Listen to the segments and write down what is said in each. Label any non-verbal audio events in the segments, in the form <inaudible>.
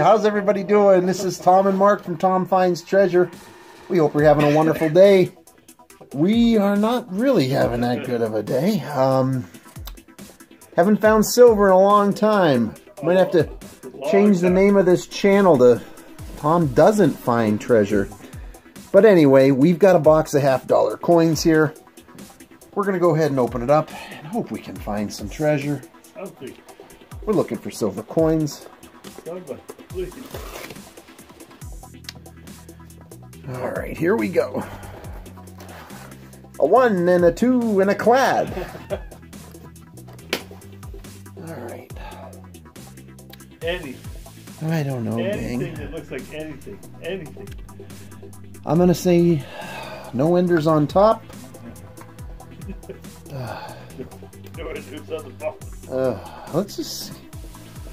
how's everybody doing? This is Tom and Mark from Tom Finds Treasure. We hope you're having a wonderful day. We are not really having that good of a day. Um, haven't found silver in a long time. Might have to change the name of this channel to Tom Doesn't Find Treasure. But anyway, we've got a box of half dollar coins here. We're going to go ahead and open it up and hope we can find some treasure. We're looking for silver coins. All right, here we go. A one and a two and a clad. All right. Anything. I don't know, Anything gang. that looks like anything. Anything. I'm gonna say no enders on top. No enders on the bottom. Uh, let's just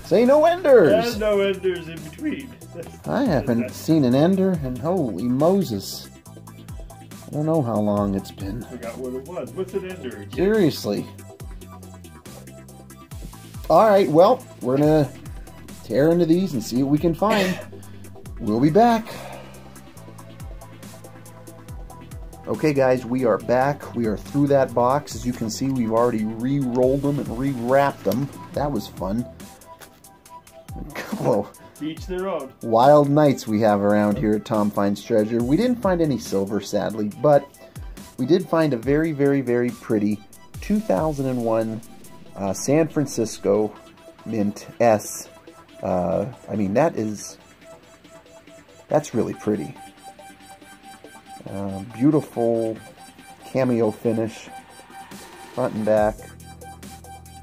say no enders. There's no enders in between. <laughs> I haven't seen an ender, and holy Moses. I don't know how long it's been. I forgot what it was. What's an ender? again? Seriously. Alright, well, we're gonna tear into these and see what we can find. <coughs> We'll be back. Okay, guys, we are back. We are through that box. As you can see, we've already re-rolled them and re-wrapped them. That was fun. Each their own. wild nights we have around here at Tom Finds Treasure. We didn't find any silver, sadly, but we did find a very, very, very pretty 2001 uh, San Francisco Mint S. Uh, I mean, that is, that's really pretty. Uh, beautiful cameo finish, front and back,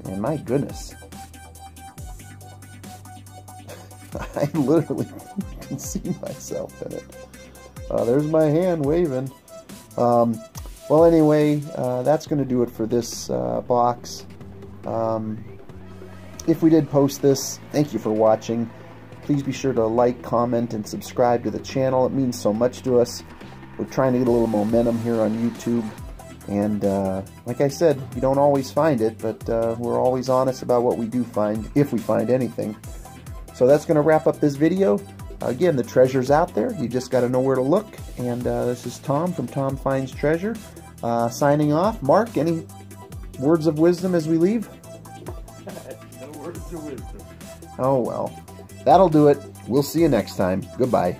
and my goodness. <laughs> I literally can see myself in it. Uh, there's my hand waving. Um, well, anyway, uh, that's going to do it for this uh, box. Um, if we did post this, thank you for watching. Please be sure to like, comment, and subscribe to the channel. It means so much to us. We're trying to get a little momentum here on YouTube. And uh, like I said, you don't always find it, but uh, we're always honest about what we do find, if we find anything. So that's going to wrap up this video. Again, the treasure's out there. You just got to know where to look. And uh, this is Tom from Tom Finds Treasure. Uh, signing off. Mark, any words of wisdom as we leave? <laughs> no words of wisdom. Oh, well. That'll do it. We'll see you next time. Goodbye.